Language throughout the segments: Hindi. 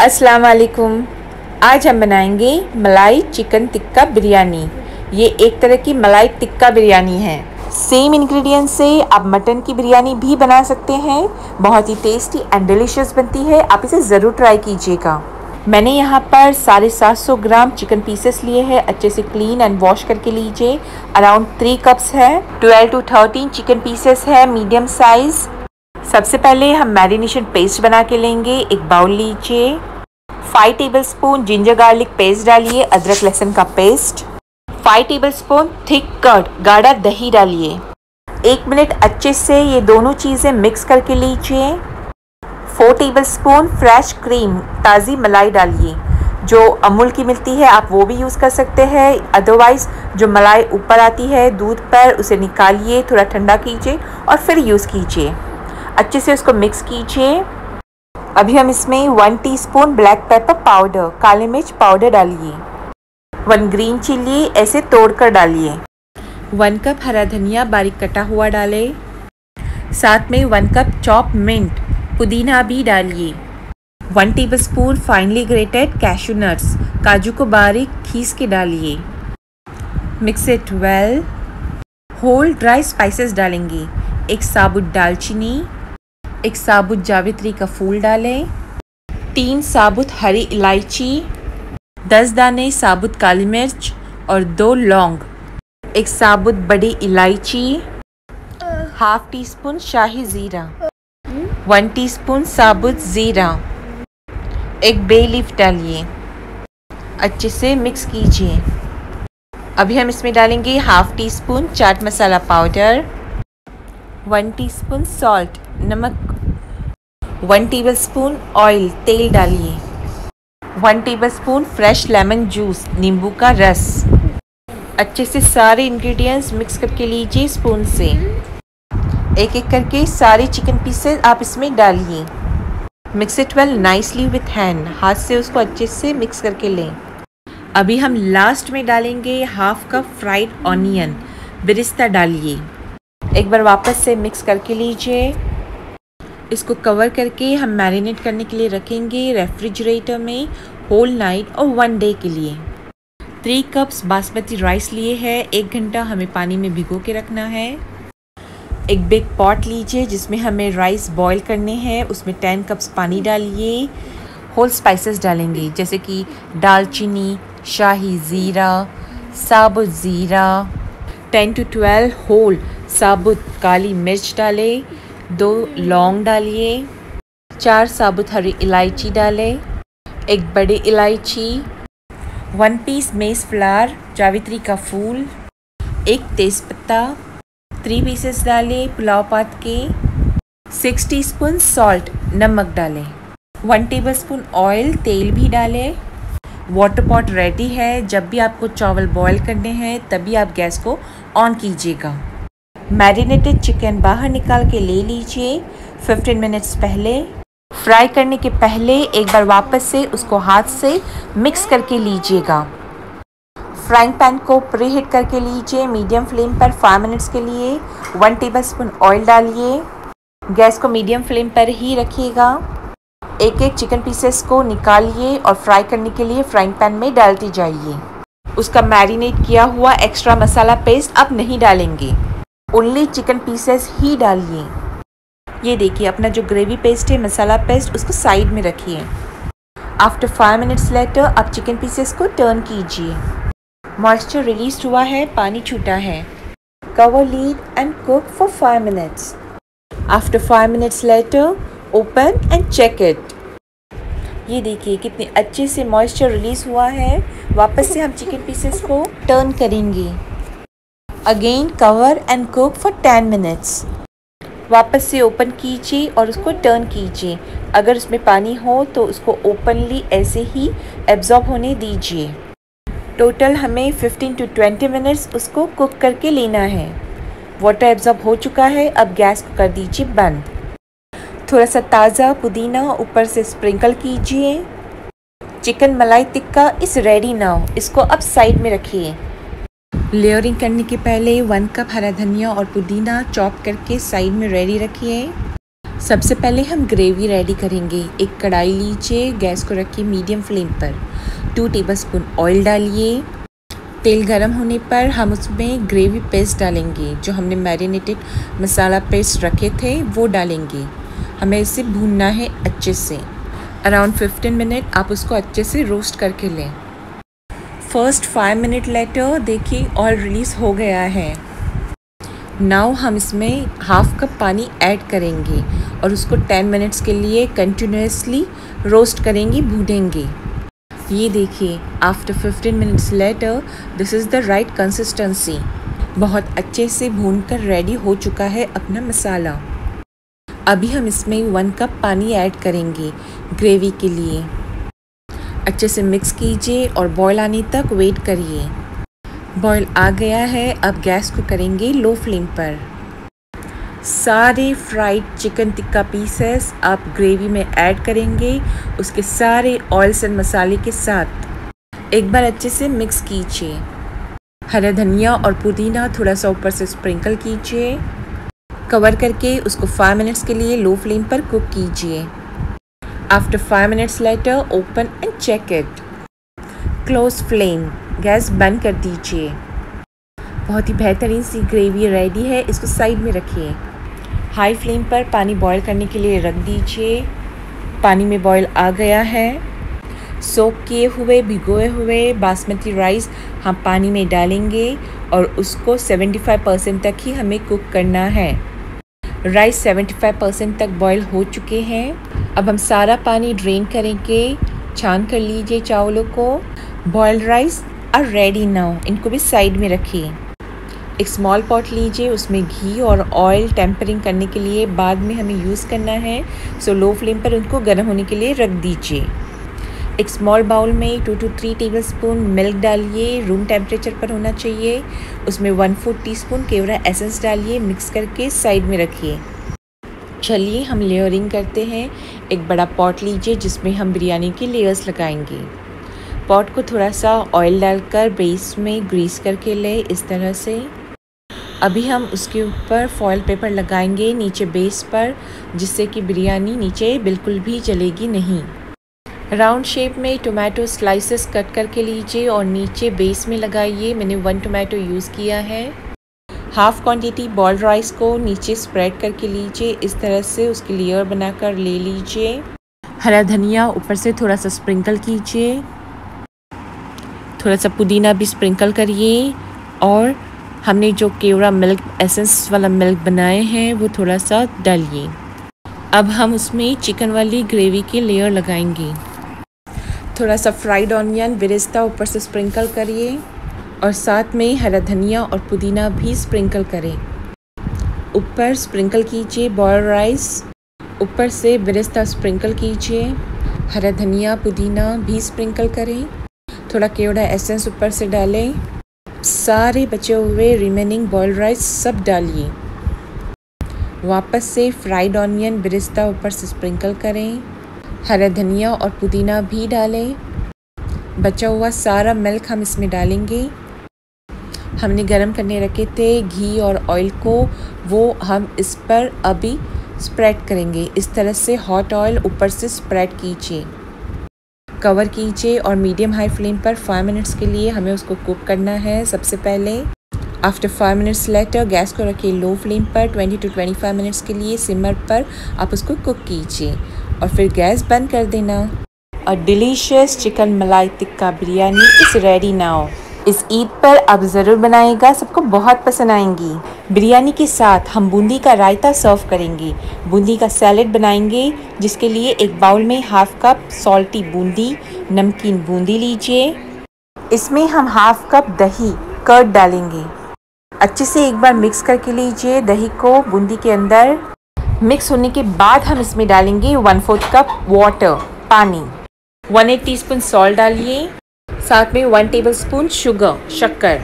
अस्सलाम वालेकुम आज हम बनाएँगे मलाई चिकन टिक्का बिरयानी। ये एक तरह की मलाई टिक्का बिरयानी है। सेम इंग्रेडिएंट से आप मटन की बिरयानी भी बना सकते हैं। बहुत ही टेस्टी एंड डिलीशियस बनती है। आप इसे ज़रूर ट्राई कीजिएगा। मैंने यहाँ पर साढ़े सात सौ ग्राम चिकन पीसेस लिए हैं। अच्छे से क्लीन एंड वॉश करके लीजिए। अराउंड थ्री कप्स है। Twelve to thirteen chicken pieces है। Medium size. सबसे पहले हम मैरिनेशन पेस्ट बना के लेंगे, एक बाउल लीजिए। Five tablespoon ginger garlic paste डालिए, अदरक लहसुन का paste. Five tablespoon thick curd, गाढ़ा दही डालिए। एक मिनट अच्छे से ये दोनों चीज़ें मिक्स करके लीजिए। Four tablespoon fresh cream, ताज़ी मलाई डालिए। जो अमूल की मिलती है, आप वो भी यूज़ कर सकते हैं। अदरवाइज़ जो मलाई ऊपर आती है, दूध पर, उसे निकालिए, थोड़ा ठंडा कीजिए और फिर यूज़ कीजिए। अच्छे से उसको मिक्स कीजिए। अभी हम इसमें one teaspoon black pepper powder काली मिर्च पाउडर डालिए। वन ग्रीन चिल्ली ऐसे तोड़कर डालिए। वन कप हरा धनिया बारीक कटा हुआ डालें। साथ में वन कप चॉप मिंट पुदीना भी डालिए। One tablespoon finely grated cashew nuts काजू को बारीक खीस के डालिए। Mix it well whole dry spices डालेंगे। एक साबुत दालचीनी एक साबुत जावित्री का फूल डालें। तीन साबुत हरी इलायची, दस दाने साबुत काली मिर्च और दो लौंग। एक साबुत बड़ी इलायची, हाफ़ टी स्पून शाही ज़ीरा। वन टीस्पून साबुत ज़ीरा। एक बे लीफ डालिए। अच्छे से मिक्स कीजिए। अभी हम इसमें डालेंगे half teaspoon chaat masala powder, one teaspoon salt, नमक वन टेबलस्पून ऑयल तेल डालिए। One tablespoon fresh lemon juice नींबू का रस। अच्छे से सारे इंग्रेडिएंट्स मिक्स करके लीजिए स्पून से। एक एक करके सारे चिकन पीसेस आप इसमें डालिए। Mix it well nicely with hand हाथ से उसको अच्छे से मिक्स करके लें। अभी हम लास्ट में डालेंगे half cup fried onion birista डालिए। एक बार वापस से मिक्स करके लीजिए। इसको कवर करके हम मैरिनेट करने के लिए रखेंगे रेफ्रिजरेटर में होल नाइट और वन डे के लिए। थ्री कप्स बासमती राइस लिए हैं, एक घंटा हमें पानी में भिगो के रखना है। एक बिग पॉट लीजिए जिसमें हमें राइस बॉईल करने हैं, उसमें टेन कप्स पानी डालिए। होल स्पाइसेस डालेंगे, जैसे कि दालचीनी, शाही ज़ीरा, साबुत ज़ीरा। टेन टू ट्वेल्व होल साबुत काली मिर्च डालें। दो लौंग डालिए, चार साबुत हरी इलायची डालें, एक बड़ी इलायची, वन पीस मेस फ्लावर जावित्री का फूल, एक तेज़पत्ता थ्री पीसेस डालें पुलाव पात के सिक्स टीस्पून सॉल्ट नमक डालें वन टेबलस्पून ऑयल तेल भी डालें वाटर पॉट रेडी है, जब भी आपको चावल बॉईल करने हैं, तभी आप गैस को ऑन कीजिएगा। मैरिनेटेड चिकन बाहर निकाल के ले लीजिए। 15 मिनट्स पहले। फ्राई करने के पहले एक बार वापस से उसको हाथ से मिक्स करके लीजिएगा। फ्राइंग पैन को प्री हीट करके लीजिए। मीडियम फ्लेम पर 5 मिनट्स के लिए। वन टेबलस्पून ऑयल डालिए। गैस को मीडियम फ्लेम पर ही रखिएगा। एक एक चिकन पीसेस को निकालिए और फ्राई करने के लिए फ्राइंग पैन में डालती जाइए। उसका मैरिनेट किया हुआ एक्स्ट्रा मसाला पेस्ट अब नहीं डालेंगे। ओनली चिकन पीसेस ही डालिए। ये देखिए, अपना जो ग्रेवी पेस्ट है मसाला पेस्ट उसको साइड में रखिए। आफ्टर फाइव मिनट्स लेटर आप चिकन पीसेस को टर्न कीजिए। मॉइस्चर रिलीज़ हुआ है, पानी छूटा है। Cover lid and cook for five minutes after five minutes later open and check it ये देखिए, कितने अच्छे से मॉइस्चर रिलीज़ हुआ है। वापस से हम चिकन पीसेस को टर्न करेंगे। Again cover and cook for ten minutes वापस से ओपन कीजिए और उसको टर्न कीजिए। अगर उसमें पानी हो तो उसको ओपनली ऐसे ही एब्जॉर्ब होने दीजिए। टोटल हमें 15 टू 20 मिनट्स उसको कुक करके लेना है। वाटर एब्जॉर्ब हो चुका है, अब गैस को कर दीजिए बंद। थोड़ा सा ताज़ा पुदीना ऊपर से स्प्रिंकल कीजिए। चिकन मलाई टिक्का इस रेडी नाउ इसको अब साइड में रखिए। लेयरिंग करने के पहले वन कप हरा धनिया और पुदीना चॉप करके साइड में रेडी रखिए। सबसे पहले हम ग्रेवी रेडी करेंगे। एक कढ़ाई लीजिए गैस को रखिए मीडियम फ्लेम पर। टू टेबलस्पून ऑयल डालिए। तेल गरम होने पर हम उसमें ग्रेवी पेस्ट डालेंगे। जो हमने मैरिनेटेड मसाला पेस्ट रखे थे, वो डालेंगे। हमें इसे भूनना है अच्छे से। अराउंड 15 मिनट आप उसको अच्छे से रोस्ट करके लें। फ़र्स्ट फाइव मिनट लेटर देखिए ऑयल रिलीज़ हो गया है। नाउ हम इसमें हाफ़ कप पानी ऐड करेंगे और उसको टेन मिनट्स के लिए कंटिन्यूसली रोस्ट करेंगे, भूनेंगे। ये देखिए after 15 minutes later this is the right consistency बहुत अच्छे से भून कर रेडी हो चुका है अपना मसाला। अभी हम इसमें वन कप पानी ऐड करेंगे ग्रेवी के लिए। अच्छे से मिक्स कीजिए और बॉयल आने तक वेट करिए। बॉयल आ गया है, अब गैस को करेंगे लो फ्लेम पर। सारे फ्राइड चिकन टिक्का पीसेस आप ग्रेवी में ऐड करेंगे, उसके सारे ऑयल्स एंड मसाले के साथ। एक बार अच्छे से मिक्स कीजिए। हरा धनिया और पुदीना थोड़ा सा ऊपर से स्प्रिंकल कीजिए। कवर करके उसको फाइव मिनट्स के लिए लो फ्लेम पर कुक कीजिए। After five minutes later open and check it close flame gas बंद कर दीजिए। बहुत ही बेहतरीन सी ग्रेवी रेडी है, इसको साइड में रखिए। हाई फ्लेम पर पानी बॉईल करने के लिए रख दीजिए। पानी में बॉईल आ गया है। सोक किए हुए, भिगोए हुए बासमती राइस हम पानी में डालेंगे और उसको 75 परसेंट तक ही हमें कुक करना है। राइस 75 परसेंट तक बॉईल हो चुके हैं। अब हम सारा पानी ड्रेन करेंगे, छान कर लीजिए चावलों को। Boiled rice are ready now इनको भी साइड में रखिए। एक स्मॉल पॉट लीजिए, उसमें घी और ऑयल टेम्परिंग करने के लिए बाद में हमें यूज़ करना है। सो लो फ्लेम पर उनको गर्म होने के लिए रख दीजिए। एक स्मॉल बाउल में two two three tablespoon milk डालिए रूम टेम्परेचर पर होना चाहिए। उसमें one fourth teaspoon kewra essence डालिए मिक्स करके साइड में रखिए। चलिए हम लेयरिंग करते हैं। एक बड़ा पॉट लीजिए जिसमें हम बिरयानी की लेयर्स लगाएँगे। पॉट को थोड़ा सा ऑयल डालकर बेस में ग्रीस करके ले इस तरह से। अभी हम उसके ऊपर फॉयल पेपर लगाएँगे नीचे बेस पर, जिससे कि बिरयानी नीचे बिल्कुल भी जलेगी नहीं। राउंड शेप में टोमेटो स्लाइसेस कट करके लीजिए और नीचे बेस में लगाइए। मैंने वन टोमेटो यूज़ किया है। हाफ़ क्वांटिटी बॉल्ड राइस को नीचे स्प्रेड करके लीजिए, इस तरह से उसकी लेयर बनाकर ले लीजिए। हरा धनिया ऊपर से थोड़ा सा स्प्रिंकल कीजिए। थोड़ा सा पुदीना भी स्प्रिंकल करिए। और हमने जो केवड़ा मिल्क एसेंस वाला मिल्क बनाए हैं, वो थोड़ा सा डालिए। अब हम उसमें चिकन वाली ग्रेवी की लेयर लगाएँगे। थोड़ा सा फ्राइड ऑनियन बिरिस्ता ऊपर से स्प्रिंकल करिए। और साथ में हरा धनिया और पुदीना भी स्प्रिंकल करें। ऊपर स्प्रिंकल कीजिए बॉयल राइस। ऊपर से बिरिस्ता स्प्रिंकल कीजिए। हरा धनिया पुदीना भी स्प्रिंकल करें। थोड़ा केवड़ा एसेंस ऊपर से डालें। सारे बचे हुए रिमेनिंग बॉयल राइस सब डालिए। वापस से फ्राइड ऑनियन बिरिस्ता ऊपर से स्प्रिंकल करें। हरा धनिया और पुदीना भी डालें। बचा हुआ सारा मिल्क हम इसमें डालेंगे। हमने गरम करने रखे थे घी और ऑयल को, वो हम इस पर अभी स्प्रेड करेंगे। इस तरह से हॉट ऑयल ऊपर से स्प्रेड कीजिए। कवर कीजिए और मीडियम हाई फ्लेम पर फाइव मिनट्स के लिए हमें उसको कुक करना है सबसे पहले। After five minutes later gas को रखिए लो फ्लेम पर 20 टू 25 मिनट्स के लिए सिमर पर आप उसको कुक कीजिए और फिर गैस बंद कर देना। और delicious chicken malai tikka biryani is ready now इस ईद पर अब ज़रूर बनाएगा, सबको बहुत पसंद आएँगी। बिरयानी के साथ हम बूंदी का रायता सर्व करेंगे। बूंदी का सैलेड बनाएँगे, जिसके लिए एक बाउल में हाफ़ कप सॉल्टी बूंदी, नमकीन बूंदी लीजिए। इसमें हम हाफ़ कप दही, कर्ड डालेंगे। अच्छे से एक बार मिक्स करके लीजिए दही को बूंदी के अंदर। मिक्स होने के बाद हम इसमें डालेंगे वन फोर्थ कप वाटर, पानी। One eight teaspoon salt डालिए। साथ में वन टेबल स्पून शुगर शक्कर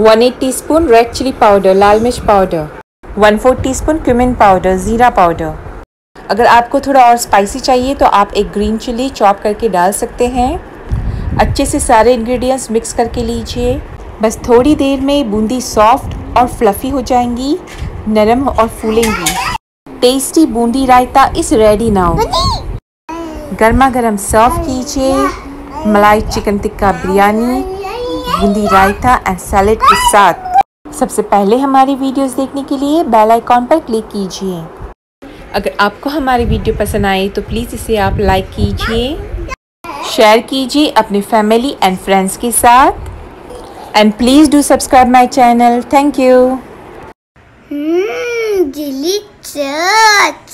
one eight teaspoon red chilli powder लाल मिर्च powder one four teaspoon cumin powder ज़ीरा पाउडर अगर आपको थोड़ा और स्पाइसी चाहिए तो आप एक ग्रीन चिली चॉप करके डाल सकते हैं। अच्छे से सारे इंग्रेडिएंट्स मिक्स करके लीजिए। बस थोड़ी देर में बूंदी सॉफ्ट और फ्लफ़ी हो जाएँगी नरम और फूलेंगी। टेस्टी बूंदी रायता इस रेडी नाउ गर्मा गर्म सर्व कीजिए। Malai chicken tikka biryani boondi raita and salad के साथ सबसे पहले हमारी वीडियोस देखने के लिए बेल आइकॉन पर क्लिक कीजिए अगर आपको हमारी वीडियो पसंद आए तो प्लीज़ इसे आप लाइक कीजिए शेयर कीजिए अपने फैमिली एंड फ्रेंड्स के साथ and please do subscribe my channel. Thank you. Mmm, delicious.